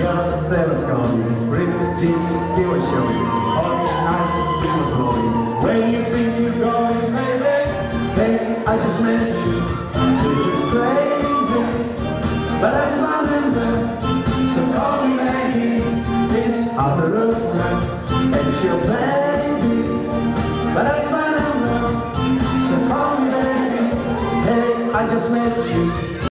Göra städer ska vi, rymd, jeans, skor, kjol Hot, nice, ungdomsboy When you think you're going crazy hey, I just met you. This is crazy But that's my number So call me Maggie This other room And she'll baby But that's my number So call me Hey, I just met you.